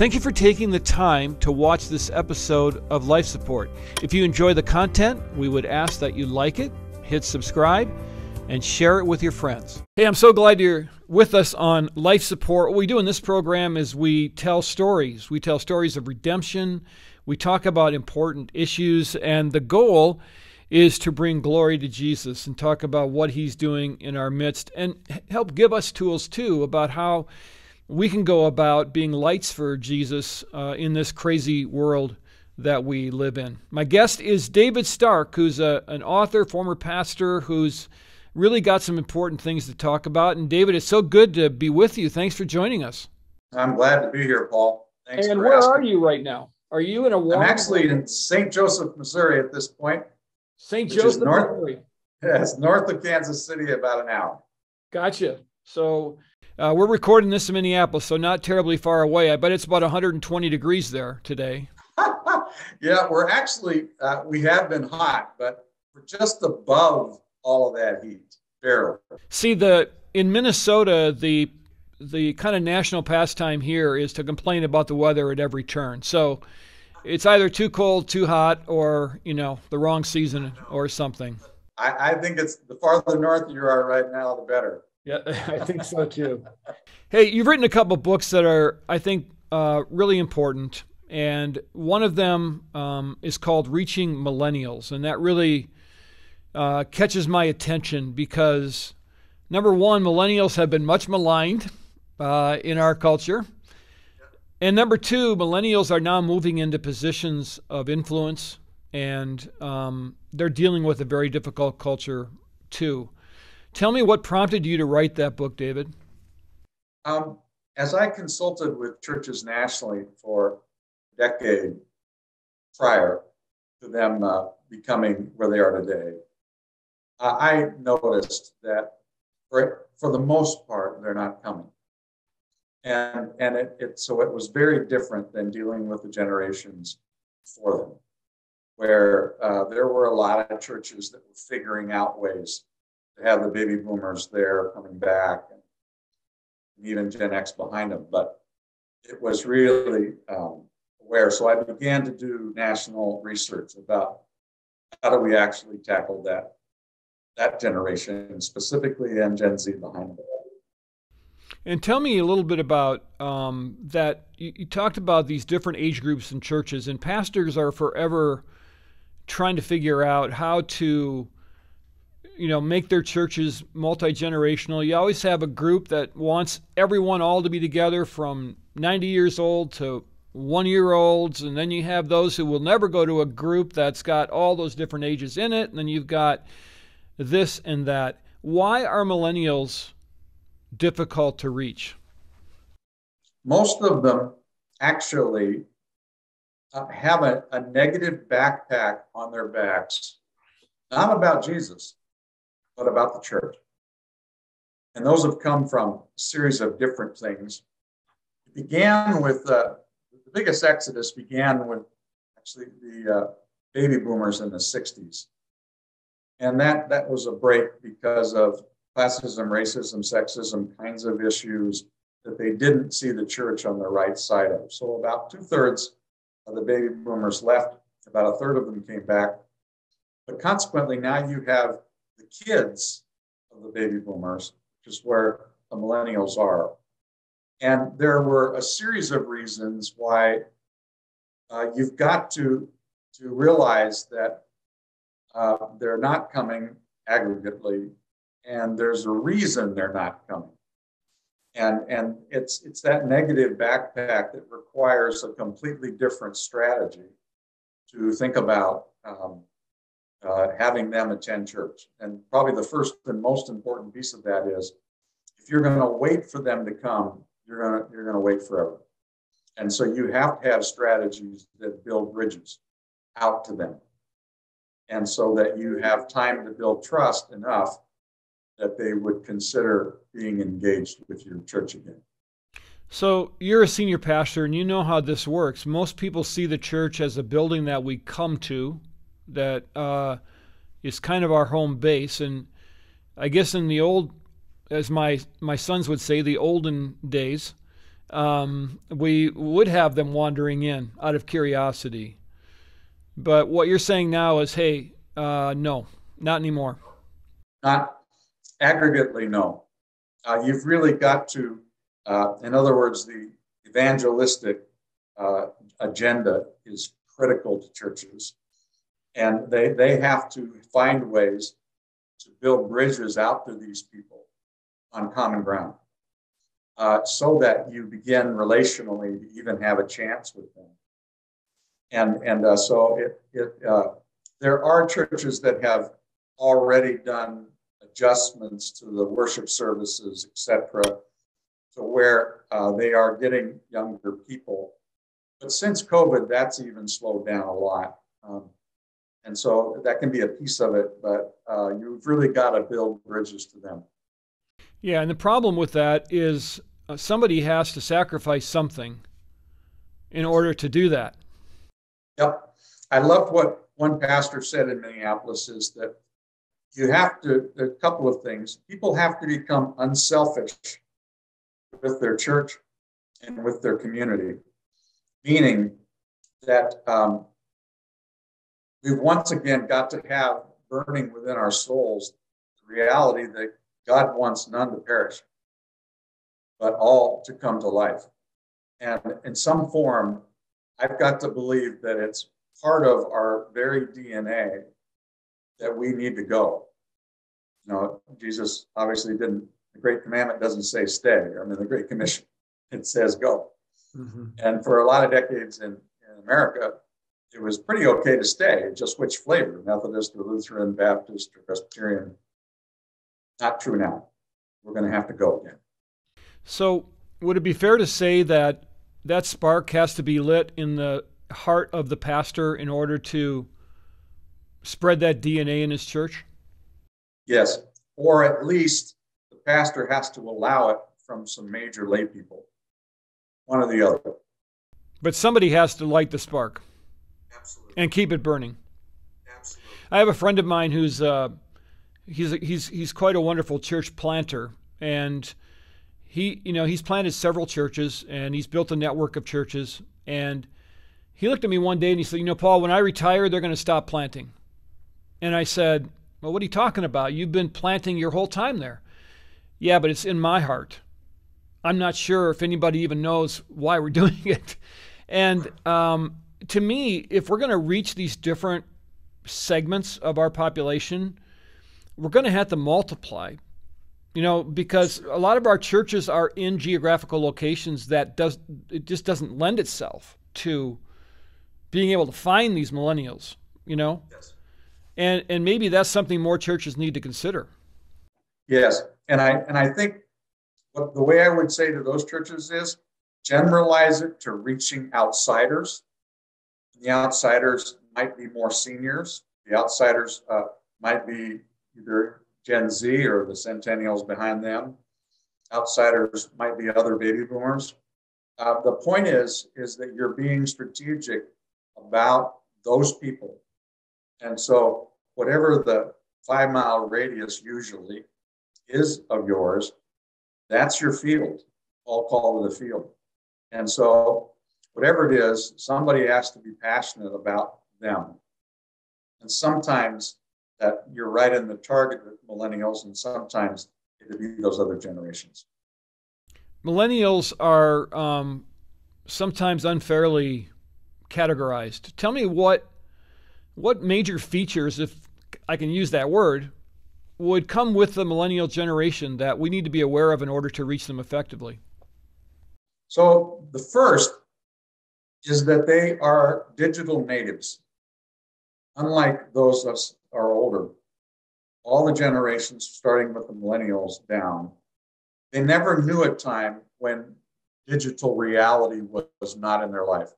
Thank you for taking the time to watch this episode of Life Support. If you enjoy the content, we would ask that you like it, hit subscribe, and share it with your friends. Hey, I'm so glad you're with us on Life Support. What we do in this program is we tell stories. We tell stories of redemption. We talk about important issues, and the goal is to bring glory to Jesus and talk about what he's doing in our midst and help give us tools too about how we can go about being lights for Jesus uh, in this crazy world that we live in. My guest is David Stark, who's a, an author, former pastor, who's really got some important things to talk about. And David, it's so good to be with you. Thanks for joining us. I'm glad to be here, Paul. Thanks and where asking. are you right now? Are you in a warm? I'm actually in St. Joseph, Missouri at this point. St. Joseph, north, Missouri. Yes, north of Kansas City, about an hour. Gotcha. So uh, we're recording this in Minneapolis, so not terribly far away. I bet it's about 120 degrees there today. yeah, we're actually uh, we have been hot, but we're just above all of that heat, barely. See the in Minnesota the the kind of national pastime here is to complain about the weather at every turn. So it's either too cold, too hot, or you know the wrong season or something. I, I think it's the farther north you are right now, the better. Yeah, I think so too. hey, you've written a couple books that are, I think, uh, really important, and one of them um, is called "Reaching Millennials," and that really uh, catches my attention because number one, millennials have been much maligned uh, in our culture. And number two, millennials are now moving into positions of influence, and um, they're dealing with a very difficult culture too. Tell me what prompted you to write that book, David. Um, as I consulted with churches nationally for a decade prior to them uh, becoming where they are today, uh, I noticed that for, for the most part, they're not coming. And, and it, it, so it was very different than dealing with the generations before them, where uh, there were a lot of churches that were figuring out ways have the baby boomers there coming back and even Gen X behind them. But it was really um, aware. So I began to do national research about how do we actually tackle that that generation specifically and Gen Z behind them. And tell me a little bit about um, that. You, you, talked about these different age groups in churches, and pastors are forever trying to figure out how to, you know, make their churches multi generational. You always have a group that wants everyone all to be together from 90 years old to one year olds, and then you have those who will never go to a group that's got all those different ages in it, and then you've got this and that. Why are millennials? difficult to reach? Most of them actually uh, have a, a negative backpack on their backs, not about Jesus, but about the church. And those have come from a series of different things. It began with uh, the biggest exodus began with actually the uh, baby boomers in the 60s. And that, that was a break because of classism, racism, sexism kinds of issues that they didn't see the church on the right side of. So about two thirds of the baby boomers left, about a third of them came back. But consequently, now you have the kids of the baby boomers, which is where the millennials are. And there were a series of reasons why uh, you've got to, to realize that uh, they're not coming aggregately and there's a reason they're not coming. And, and it's, it's that negative backpack that requires a completely different strategy to think about um, uh, having them attend church. And probably the first and most important piece of that is if you're going to wait for them to come, you're going to, you're going to wait forever. And so you have to have strategies that build bridges out to them. And so that you have time to build trust enough that they would consider being engaged with your church again. So, you're a senior pastor and you know how this works. Most people see the church as a building that we come to, that uh, is kind of our home base. And I guess in the old, as my, my sons would say, the olden days, um, we would have them wandering in out of curiosity. But what you're saying now is, hey, uh, no, not anymore. Not aggregately, no. Uh, you've really got to, uh, in other words, the evangelistic uh, agenda is critical to churches. And they, they have to find ways to build bridges out to these people on common ground uh, so that you begin relationally to even have a chance with them. And, and uh, so it, it, uh, there are churches that have already done adjustments to the worship services, etc., to where uh, they are getting younger people. But since COVID, that's even slowed down a lot. Um, and so that can be a piece of it, but uh, you've really got to build bridges to them. Yeah, and the problem with that is uh, somebody has to sacrifice something in order to do that. Yep. I love what one pastor said in Minneapolis is that you have to, a couple of things. People have to become unselfish with their church and with their community, meaning that um, we've once again got to have burning within our souls the reality that God wants none to perish, but all to come to life. And in some form, I've got to believe that it's part of our very DNA that we need to go. You know, Jesus obviously didn't, the Great Commandment doesn't say stay. I mean, the Great Commission, it says go. Mm-hmm. And for a lot of decades in, in America, it was pretty okay to stay, just which flavor, Methodist or Lutheran, Baptist or Presbyterian. Not true now. We're going to have to go again. So, would it be fair to say that that spark has to be lit in the heart of the pastor in order to spread that DNA in his church? Yes, or at least the pastor has to allow it from some major lay people. One or the other. But somebody has to light the spark. Absolutely. And keep it burning. Absolutely. I have a friend of mine who's uh, he's he's he's quite a wonderful church planter, and he you know he's planted several churches and he's built a network of churches. And he looked at me one day and he said, "You know, Paul, when I retire, they're going to stop planting." And I said, "Well, what are you talking about? You've been planting your whole time there." Yeah, but it's in my heart. I'm not sure if anybody even knows why we're doing it. And um, to me, if we're going to reach these different segments of our population, we're going to have to multiply. You know, because a lot of our churches are in geographical locations that does it just doesn't lend itself to being able to find these millennials. You know, yes. and and maybe that's something more churches need to consider. Yes, and I and I think what the way I would say to those churches is generalize it to reaching outsiders the outsiders might be more seniors. The outsiders uh, might be either Gen Z or the centennials behind them. Outsiders might be other baby boomers. Uh, the point is, is that you're being strategic about those people. And so whatever the five mile radius usually is of yours, that's your field, all call to the field. And so whatever it is, somebody has to be passionate about them. And sometimes that you're right in the target with millennials, and sometimes it could be those other generations. Millennials are um, sometimes unfairly categorized. Tell me what what major features, if I can use that word, would come with the millennial generation that we need to be aware of in order to reach them effectively? So the first is that they are digital natives. Unlike those of us are older, all the generations, starting with the millennials down, they never knew a time when digital reality was not in their life,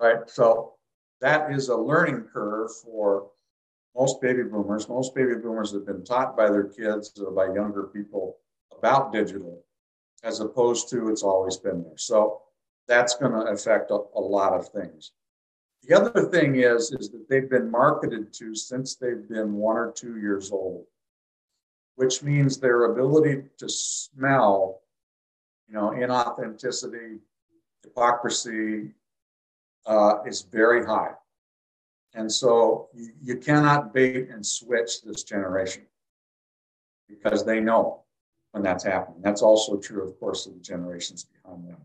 right? So that is a learning curve for most baby boomers. Most baby boomers have been taught by their kids or by younger people about digital, as opposed to it's always been there. So that's going to affect a, a lot of things. The other thing is, is that they've been marketed to since they've been one or two years old, which means their ability to smell you know, inauthenticity, hypocrisy uh, is very high. And so you, you cannot bait and switch this generation because they know when that's happening. That's also true, of course, of the generations behind them.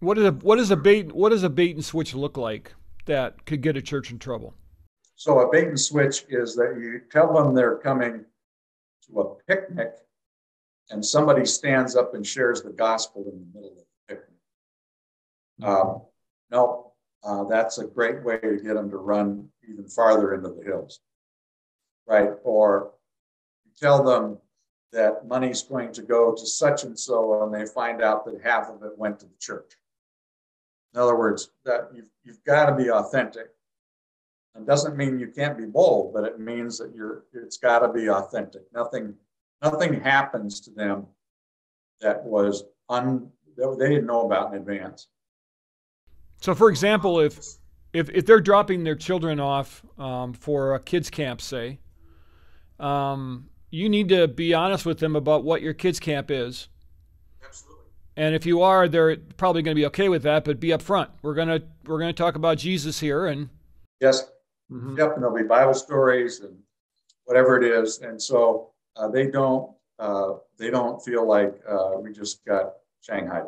What is a what is a bait what does a bait and switch look like that could get a church in trouble? So a bait and switch is that you tell them they're coming to a picnic and somebody stands up and shares the gospel in the middle of the picnic. Um, no, uh, that's a great way to get them to run even farther into the hills, right? Or you tell them that money's going to go to such and so, and they find out that half of it went to the church. In other words, that you've, you've got to be authentic. It doesn't mean you can't be bold, but it means that you're it's got to be authentic. Nothing nothing happens to them that was un that they didn't know about in advance. So, for example, if if if they're dropping their children off um, for a kids camp, say, um, you need to be honest with them about what your kids camp is. Absolutely. And if you are, they're probably going to be okay with that. But be upfront. We're gonna we're gonna talk about Jesus here, and yes, mm-hmm. yep. And there'll be Bible stories and whatever it is. And so uh, they don't uh, they don't feel like uh, we just got Shanghai.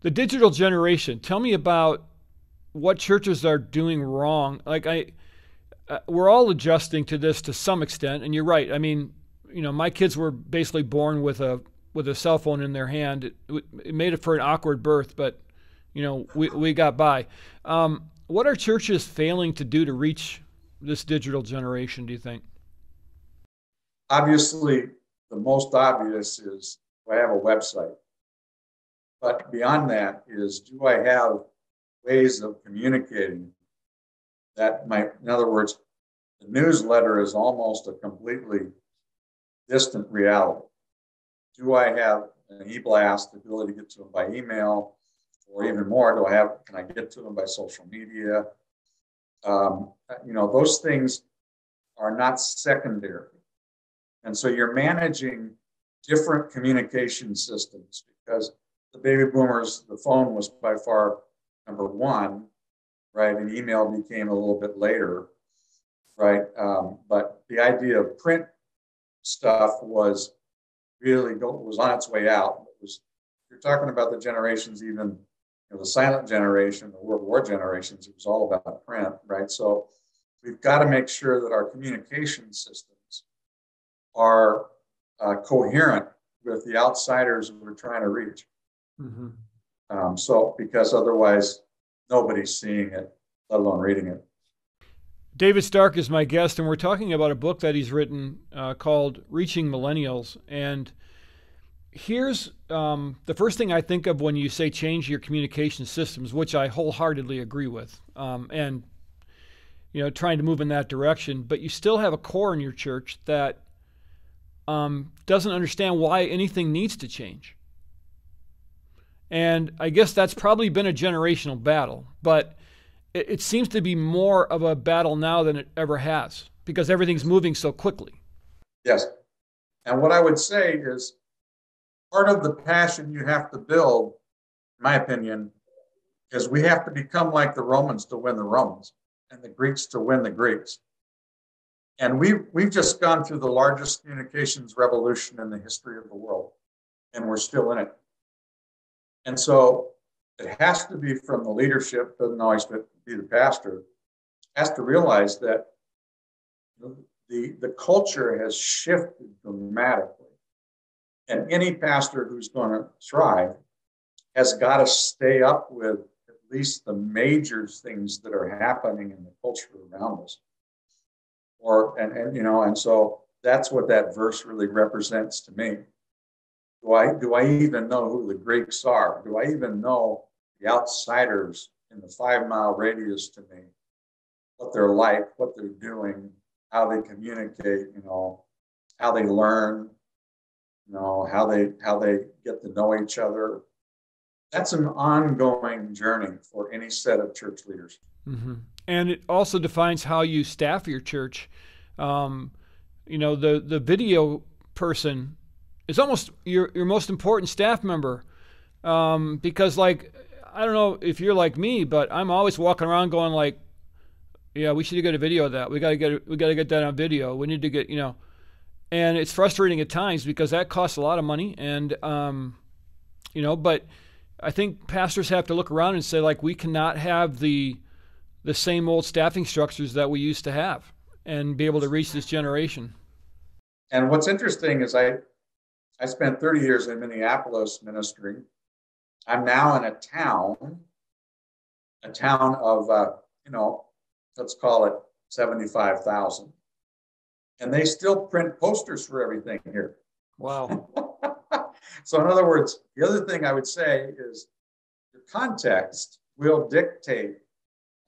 The digital generation. Tell me about what churches are doing wrong. Like I, uh, we're all adjusting to this to some extent, and you're right. I mean, you know, my kids were basically born with a with a cell phone in their hand. It, it made it for an awkward birth, but you know, we we got by. Um, what are churches failing to do to reach this digital generation? Do you think? obviously, the most obvious is do I have a website? But beyond that is do I have ways of communicating that might, in other words, the newsletter is almost a completely distant reality. Do I have an e-blast, the ability to get to them by email, or even more, do I have, can I get to them by social media? Um, you know, those things are not secondary. And so you're managing different communication systems because the baby boomers, the phone was by far number one, right? And email became a little bit later, right? Um, but the idea of print stuff was really go, was on its way out. It was you're talking about the generations, even you know, the silent generation, the World War generations. It was all about print, right? So we've got to make sure that our communication systems are uh, coherent with the outsiders we're trying to reach. Mm-hmm. Um, so, because otherwise, nobody's seeing it, let alone reading it. David Stark is my guest, and we're talking about a book that he's written uh, called Reaching Millennials. And here's um, the first thing I think of when you say change your communication systems, which I wholeheartedly agree with, um, and you know, trying to move in that direction. But you still have a core in your church that um, doesn't understand why anything needs to change. And I guess that's probably been a generational battle, but it, it, seems to be more of a battle now than it ever has because everything's moving so quickly. Yes. And what I would say is part of the passion you have to build, in my opinion, is we have to become like the Romans to win the Romans and the Greeks to win the Greeks. And we've, we've just gone through the largest communications revolution in the history of the world, and we're still in it. And so it has to be from the leadership, doesn't always be the pastor, has to realize that the, the culture has shifted dramatically. And any pastor who's going to thrive has got to stay up with at least the major things that are happening in the culture around us. Or and, and you know and so that's what that verse really represents to me. Do i do i even know who the greeks are? Do i even know the outsiders in the five mile radius to me what they're like what they're doing how they communicate you know how they learn you know how they how they get to know each other. That's an ongoing journey for any set of church leaders. Mm-hmm. And it also defines how you staff your church. Um, you know, the the video person is almost your your most important staff member um, because like I don't know if you're like me, but I'm always walking around going like, yeah, we should get a video of that. We got to get we got to get that on video. We need to get you know, and it's frustrating at times because that costs a lot of money and um, you know, but I think pastors have to look around and say like we cannot have the the same old staffing structures that we used to have and be able to reach this generation. And what's interesting is I I spent 30 years in Minneapolis ministering. I'm now in a town, a town of, uh, you know, let's call it 75,000. And they still print posters for everything here. Wow. so, in other words, the other thing I would say is your context will dictate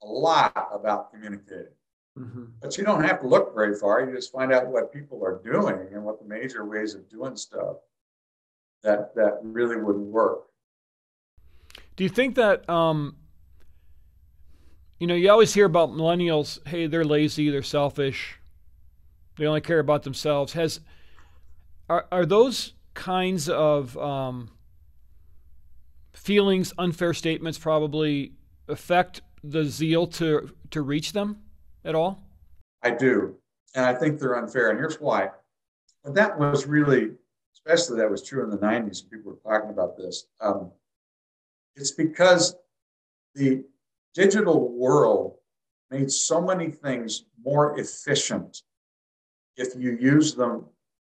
a lot about communicating. Mm-hmm. But you don't have to look very far. You just find out what people are doing and what the major ways of doing stuff that that really would work. Do you think that um, you know you always hear about millennials? Hey, they're lazy, they're selfish, they only care about themselves. Has are are those kinds of um, feelings, unfair statements, probably affect the zeal to to reach them? at all? I do. And I think they're unfair. And here's why. But that was really, especially that was true in the 90s, people were talking about this. Um, it's because the digital world made so many things more efficient if you use them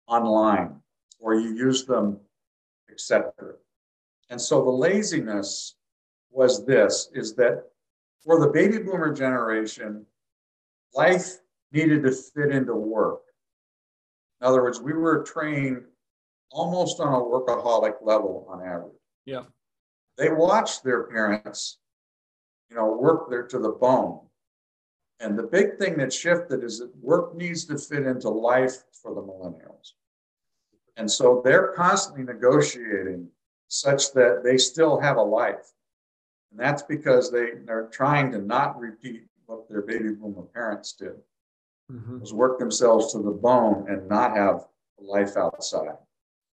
online or you use them, etc. And so the laziness was this is that for the baby boomer generation, life needed to fit into work. In other words, we were trained almost on a workaholic level on average. Yeah. They watched their parents, you know, work there to the bone. And the big thing that shifted is that work needs to fit into life for the millennials. And so they're constantly negotiating such that they still have a life. And that's because they, they're trying to not repeat what their baby boomer parents did mm-hmm. was work themselves to the bone and not have life outside.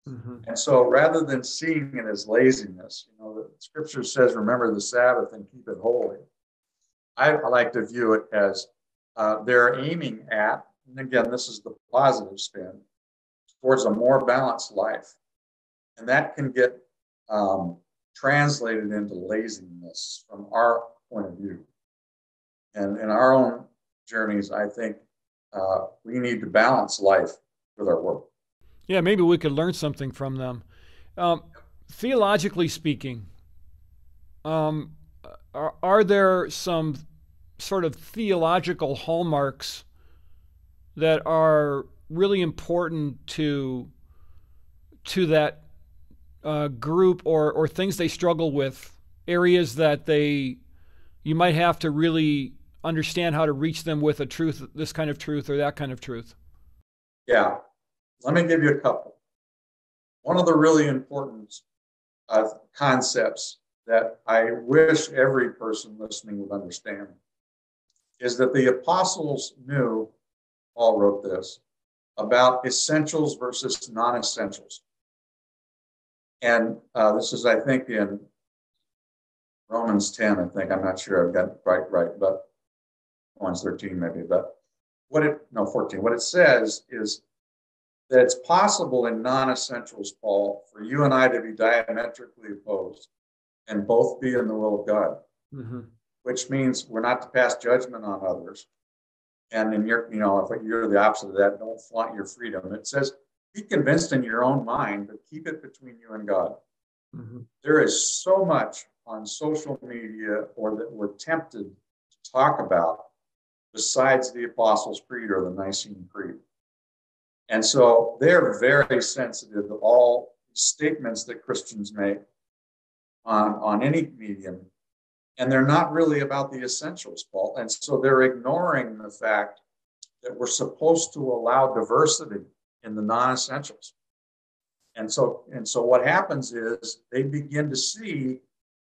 Mm-hmm. And so rather than seeing it as laziness, you know, the scripture says, remember the Sabbath and keep it holy. I, like to view it as uh, they're aiming at, and again, this is the positive spin, towards a more balanced life. And that can get um, translated into laziness from our point of view. And in our own journeys, I think uh, we need to balance life with our work. Yeah, maybe we could learn something from them. Um, theologically speaking, um, are, are there some sort of theological hallmarks that are really important to to that uh, group or or things they struggle with, areas that they you might have to really understand how to reach them with a truth, this kind of truth or that kind of truth? Yeah. Let me give you a couple. One of the really important uh, concepts that I wish every person listening would understand is that the apostles knew, Paul wrote this, about essentials versus non essentials. And uh, this is, I think, in Romans 10, I think. I'm not sure I've got it right, right, but One's 13 maybe, but what it, no, 14. What it says is that it's possible in non-essentials, Paul, for you and I to be diametrically opposed and both be in the will of God, mm-hmm. which means we're not to pass judgment on others. And in your, you know, if you're the opposite of that, don't flaunt your freedom. It says, be convinced in your own mind, but keep it between you and God. Mm-hmm. There is so much on social media or that we're tempted to talk about besides the Apostles' Creed or the Nicene Creed. And so they're very sensitive to all statements that Christians make on, on any medium. And they're not really about the essentials, Paul. And so they're ignoring the fact that we're supposed to allow diversity in the non-essentials. And so, and so what happens is they begin to see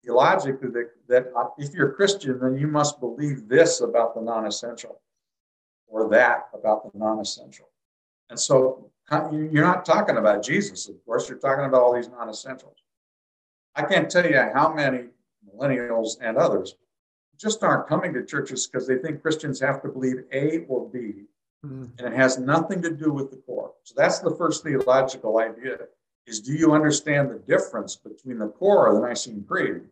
theologically that, that uh, if you're a Christian, then you must believe this about the non essential or that about the non essential. And so you're not talking about Jesus, of course. You're talking about all these non-essentials. I can't tell you how many millennials and others just aren't coming to churches because they think Christians have to believe A or B, mm-hmm. and it has nothing to do with the core. So that's the first theological idea: is do you understand the difference between the core of the Nicene Creed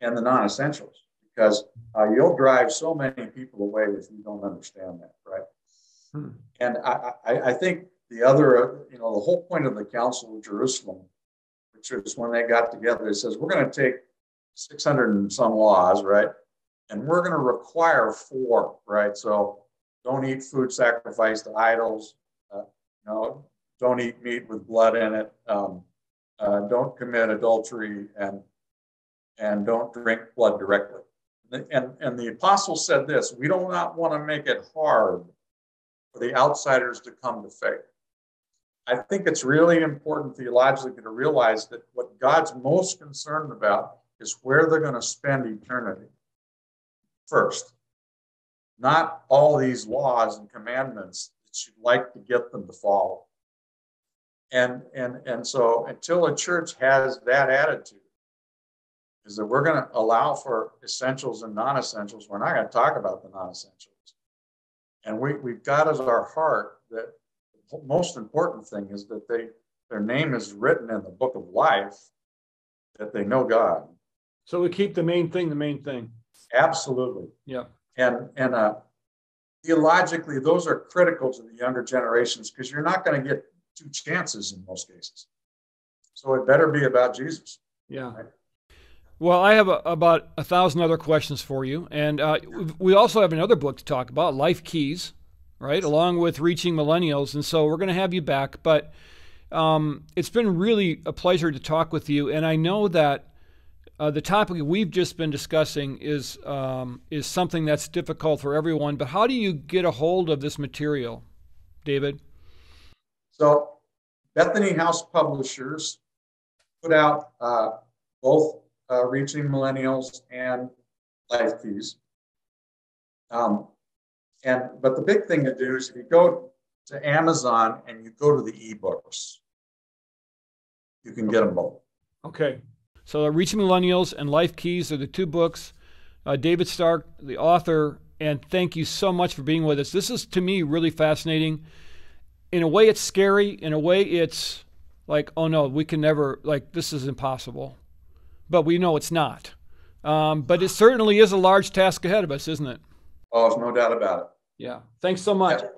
and the non-essentials? Because uh, you'll drive so many people away if you don't understand that, right? Hmm. And I, I, I think the other, you know, the whole point of the Council of Jerusalem, which is when they got together, it says we're going to take 600 and some laws, right? And we're going to require four, right? So don't eat food sacrificed to idols. Uh, you know, don't eat meat with blood in it. Um, uh, don't commit adultery and and don't drink blood directly. And, and the apostle said this: we do not want to make it hard for the outsiders to come to faith. I think it's really important theologically to realize that what God's most concerned about is where they're going to spend eternity first, not all these laws and commandments that you'd like to get them to follow. And, and, and so until a church has that attitude, is that we're going to allow for essentials and non-essentials. We're not going to talk about the non-essentials. And we, we've got as our heart that most important thing is that they their name is written in the book of life, that they know God. So we keep the main thing the main thing. Absolutely. Yeah. And and uh, theologically, those are critical to the younger generations because you're not going to get two chances in most cases. So it better be about Jesus. Yeah. Right? Well, I have a, about a thousand other questions for you, and uh, we also have another book to talk about, Life Keys right? Along with reaching millennials. And so we're going to have you back. But um, it's been really a pleasure to talk with you. And I know that uh, the topic we've just been discussing is um, is something that's difficult for everyone. But how do you get a hold of this material, David? So, Bethany House Publishers put out uh, both uh, Reaching Millennials and Life Keys. Um, and but the big thing to do is if you go to Amazon and you go to the ebooks, you can get them both. Okay. So Reaching Millennials and Life Keys are the two books. Uh, David Stark, the author, and thank you so much for being with us. This is to me really fascinating. In a way, it's scary. In a way, it's like, oh no, we can never, like, this is impossible. But we know it's not. Um, but it certainly is a large task ahead of us, isn't it? Oh, there's no doubt about it. Yeah. Thanks so much. Yeah.